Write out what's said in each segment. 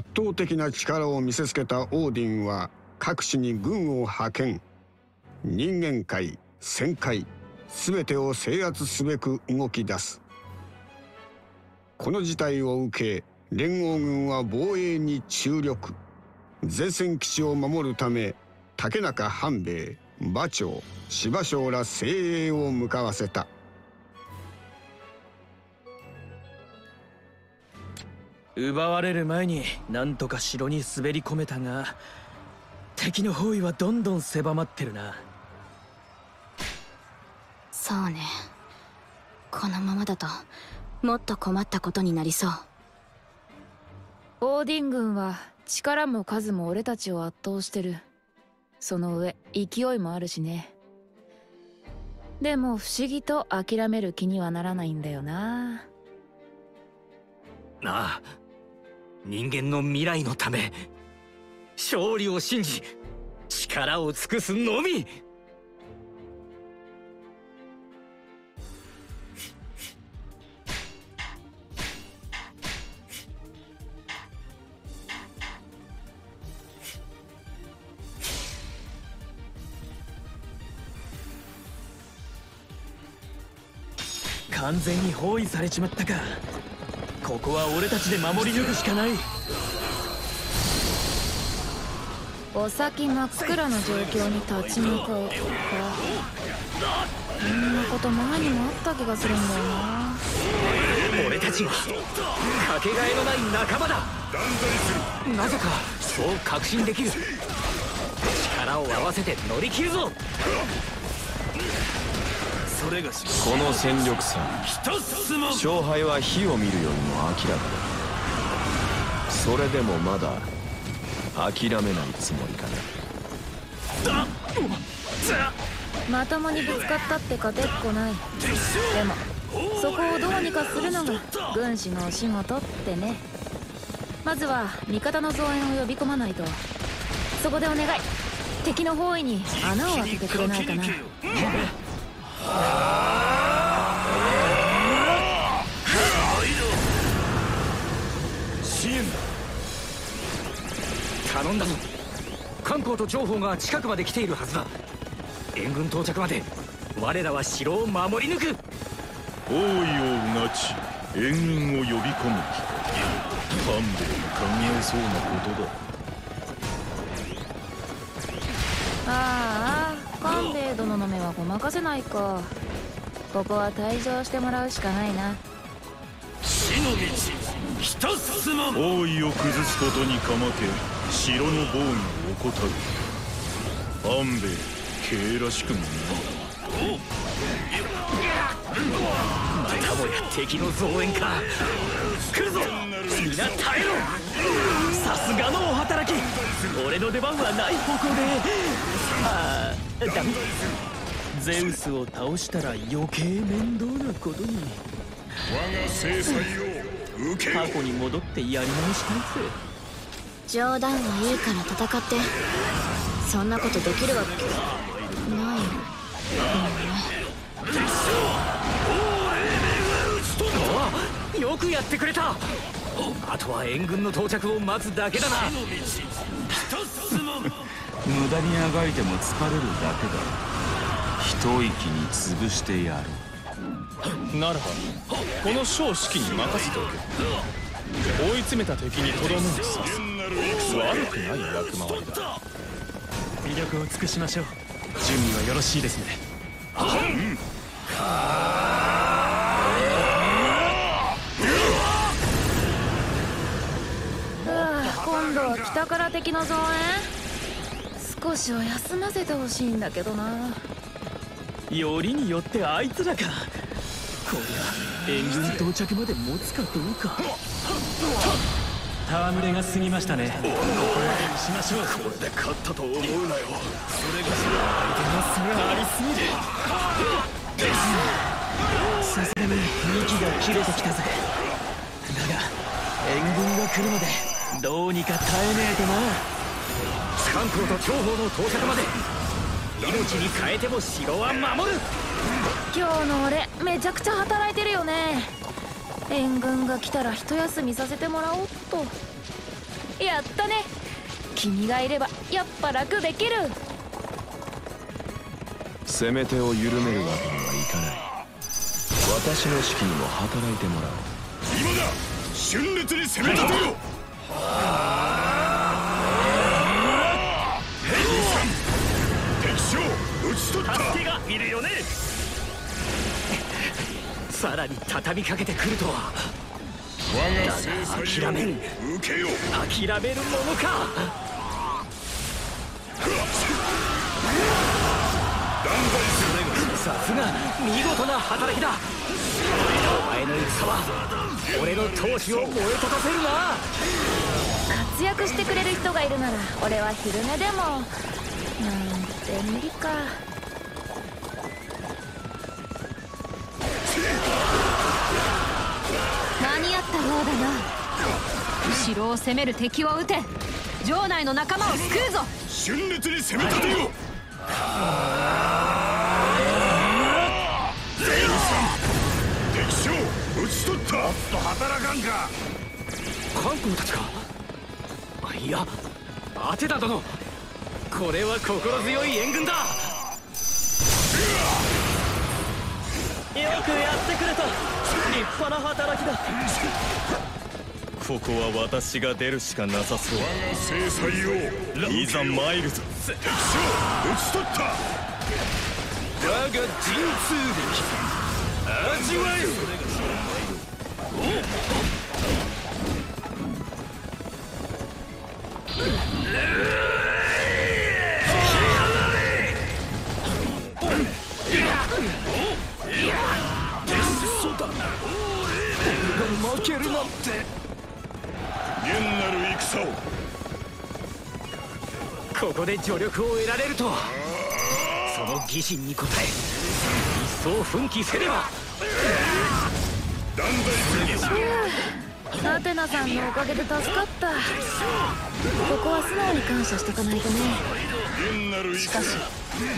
圧倒的な力を見せつけたオーディンは各地に軍を派遣。人間界旋回全てを制圧すべく動き出す。この事態を受け連合軍は防衛に注力。前線基地を守るため竹中半兵衛馬長芝生ら精鋭を向かわせた。奪われる前になんとか城に滑り込めたが敵の包囲はどんどん狭まってるな。そうね。このままだともっと困ったことになりそう。オーディン軍は力も数も俺たちを圧倒してる。その上勢いもあるしね。でも不思議と諦める気にはならないんだよな。なあ人間の未来のため勝利を信じ力を尽くすのみ。完全に包囲されちまったか。ここは俺たちで守り抜くしかない。お先真っ暗な状況に立ち向かうかこんなこと前にもあった気がするんだよな。俺たちはかけがえのない仲間だ。なぜかそう確信できる。力を合わせて乗り切るぞこの戦力差。勝敗は火を見るよりも明らかだ。それでもまだ諦めないつもりかなまともにぶつかったって勝てっこない。でもそこをどうにかするのが軍師のお仕事ってね。まずは味方の増援を呼び込まないと。そこでお願い。敵の包囲に穴を開けてくれないかな頼んだぞ。関東と情報が近くまで来ているはずだ。援軍到着まで我らは城を守り抜く。包囲をうがち援軍を呼び込む。気か勘弁考えそうなことだ。ああ勘兵衛殿の目はごまかせないか。ここは退場してもらうしかないな。死の道ひたすま包囲を崩すことにかまけ城の防御を怠る。半兵衛警らしくもなまたもや敵の増援か。来るぞ。皆耐えろ。さすがのお働き。俺の出番はない方向で。ああダメゼウスを倒したら余計面倒なことに。我が制裁を受け過去に戻ってやり直したいぜ冗談はいいから戦ってそんなことできるわけない。よよくやってくれた。あとは援軍の到着を待つだけだな無駄にあがいても疲れるだけだ。一息に潰してやる。ならばこの小指揮に任せておけ。追い詰めた敵にとどめを刺す。悪くない役回りだ。魅力を尽くしましょう。準備はよろしいですね。うん今度は北から敵の増援？少しは休ませてほしいんだけどな。よりによってあいつらか。こりゃ援軍到着まで持つかどうか。戯れが過ぎましたね。ここまでにしましょう。これで勝ったと思うなよ。それが相手の差がありすぎる。さすがに息が切れてきたぜ。だが援軍が来るのでどうにか耐えねえとな関東と長宝の到着まで命に変えても城は守る。今日の俺めちゃくちゃ働いてるよね。援軍が来たら一休みさせてもらおうっと。やったね。君がいればやっぱ楽できる。攻め手を緩めるわけにはいかない。私の指揮にも働いてもらう。今だ。春烈に攻め立てよいるよね。さらに畳みかけてくるとは。我が制諦める受けよ諦めるものか。さすが見事な働きだ。お前の戦は俺の闘志を燃え立たせるな。活躍してくれる人がいるなら俺は昼寝でも。なんて無理かに合ったようだな。後ろを攻める敵を撃て。城内の仲間を救うぞ。春烈に攻め立てよ敵将討ち取った。もっと働かんか。関公たちか。あいや当てた殿。これは心強い援軍だくやってくれた立派な働きだ。ここは私が出るしかなさそう。制裁をいざ参るぞ。敵将討ち取った。我が神通力味わえ負けるなんて。現なる戦を。ここで助力を得られるとは。その疑心に応え一層奮起せねば。断罪するアテナさんのおかげで助かった。ここは素直に感謝しとかないとね。現なるしかし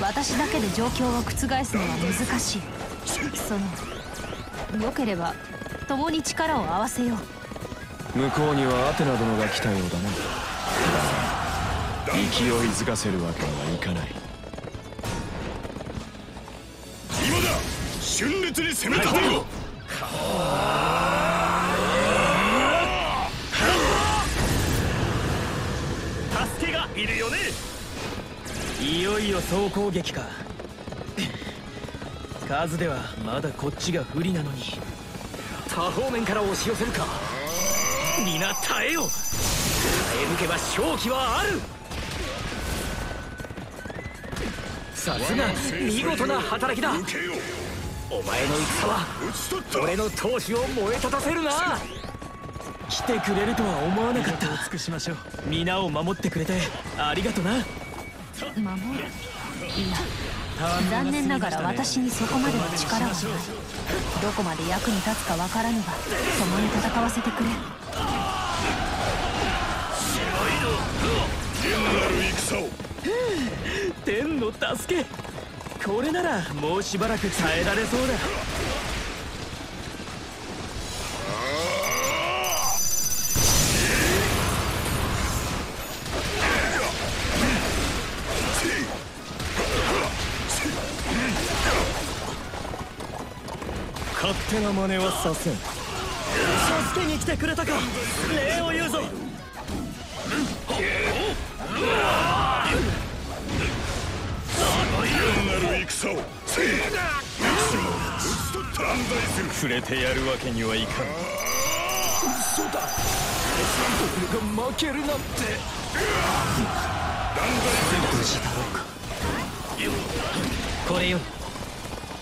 私だけで状況を覆すのは難しい。そのよければ共に力を合わせよう。向こうにはアテナ殿が来たようだな。だが勢いづかせるわけにはいかない。今だ！春烈に攻め立てよ助けがいるよね！いよいよ総攻撃か。数ではまだこっちが不利なのに多方面から押し寄せるか。皆耐えよ。耐え抜けば勝機はある。さすが見事な働きだ。お前の戦は俺の闘志を燃え立たせるな。来てくれるとは思わなかった。尽くしましょう皆を守ってくれてありがとな。守る。いや残念ながら私にそこまでの力はない。どこまで役に立つかわからぬが共に戦わせてくれ。現なる戦を。天の助け。これならもうしばらく耐えられそうだ手な真似はさせん。助けに来てくれたか。礼を言うぞ。現なる戦を。敵将討ち取った断罪する。触れてやるわけにはいかん。俺が負けるなんて。これより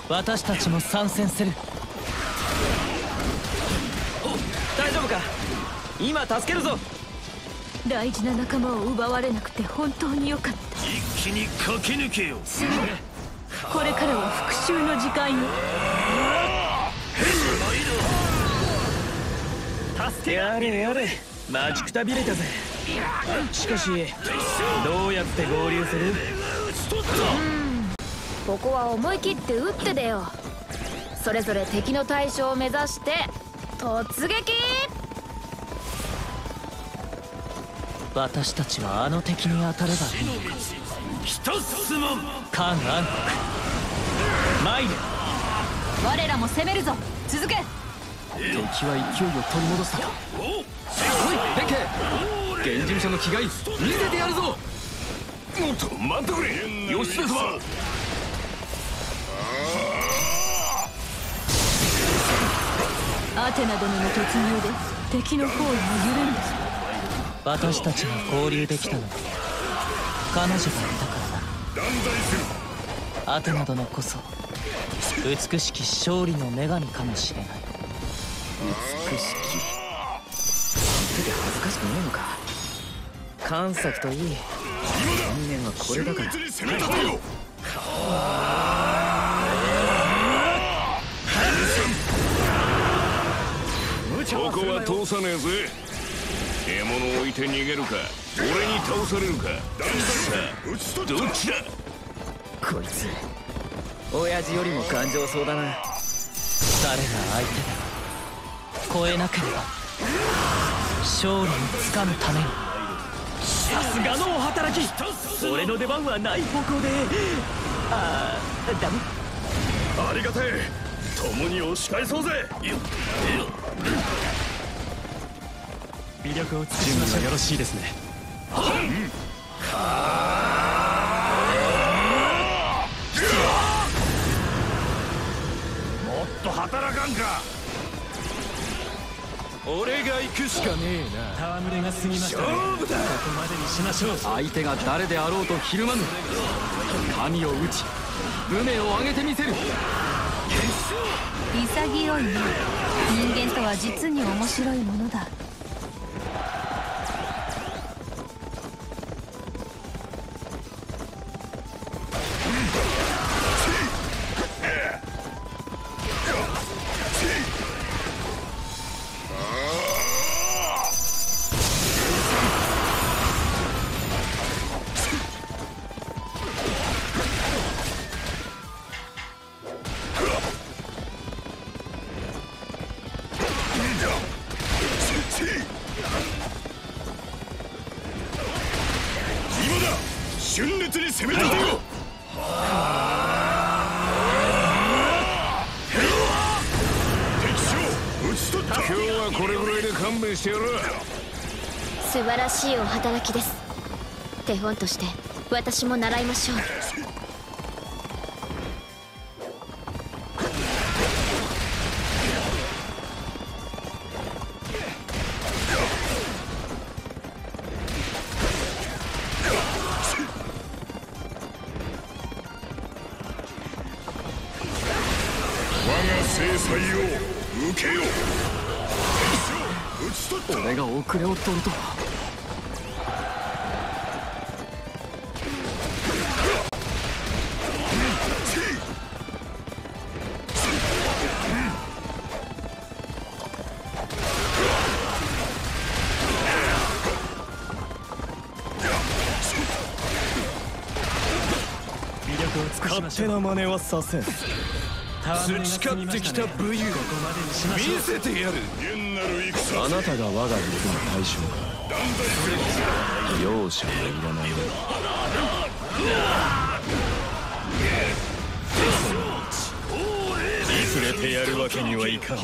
私たちも参戦する大丈夫か？今助けるぞ。大事な仲間を奪われなくて本当によかった。一気に駆け抜けよ。すぐこれからは復讐の時間よ。やれやれ。待ちくたびれたぜ。しかしどうやって合流する？ここは思い切って撃って出よう。それぞれ敵の対象を目指して突撃！私たちはあの敵に当たればいい。のか一つもカン暗黒参る我らも攻めるぞ。続け。敵は勢いを取り戻したかおいペケ。現住者の気概見せてやるぞ。もっと待ってくれ。義経様アテナ殿の突入で敵の方位も緩んだ私たちが合流できたの。は彼女がいたからだアテナ殿こそ美しき勝利の女神かもしれない。美しき。言ってて恥ずかしくねえのか関作といい。人間はこれだからここは通さねえぜ。獲物を置いて逃げるか俺に倒されるか。さあどっちだ？こいつ親父よりも頑丈そうだな。誰が相手だ。超えなければ勝利をつかむために。さすがのお働き。俺の出番はない方向で。ああダメ。ありがてえ共に押し返そうぜ。魅力を準備はよろしいですね。もっと働かんか。俺が行くしかねえな。戯れが過ぎました、勝負だ。ここまでにしましょう。相手が誰であろうとひるまぬ。神を打ち武名を上げてみせる潔いね人間とは実に面白いものだらしいお働きです。手本として私も習いましょう。我が制裁を受けよ俺が遅れを取るとは手な真似はさせん。培ってきた武勇。見せてやる。あなたが我が陸の対象か容赦はいらない見つれてやるわけにはいかん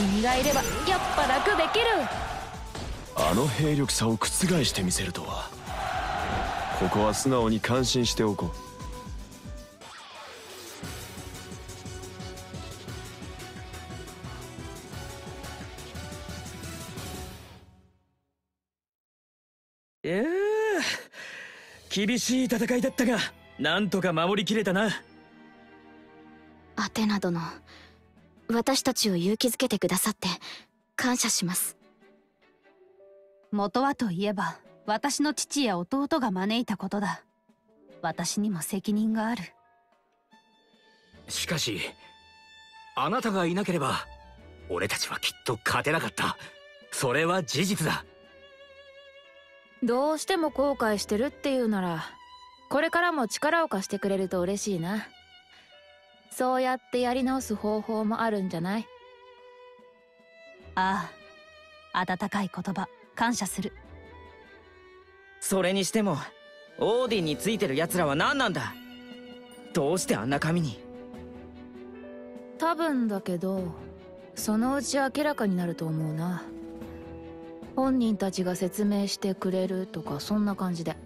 君がいればやっぱ楽できる。あの兵力差を覆してみせるとは。ここは素直に感心しておこう。いや厳しい戦いだったがなんとか守りきれたな。アテナ殿私たちを勇気づけてくださって感謝します。元はといえば私の父や弟が招いたことだ。私にも責任がある。しかしあなたがいなければ俺たちはきっと勝てなかった。それは事実だ。どうしても後悔してるっていうならこれからも力を貸してくれると嬉しいなそうやってやり直す方法もあるんじゃない？ああ温かい言葉感謝する。それにしてもオーディンについてる奴らは何なんだ？どうしてあんな髪に？多分だけどそのうち明らかになると思うな。本人たちが説明してくれるとかそんな感じで。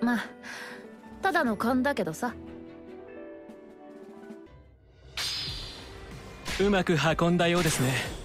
まあただの勘だけどさうまく運んだようですね。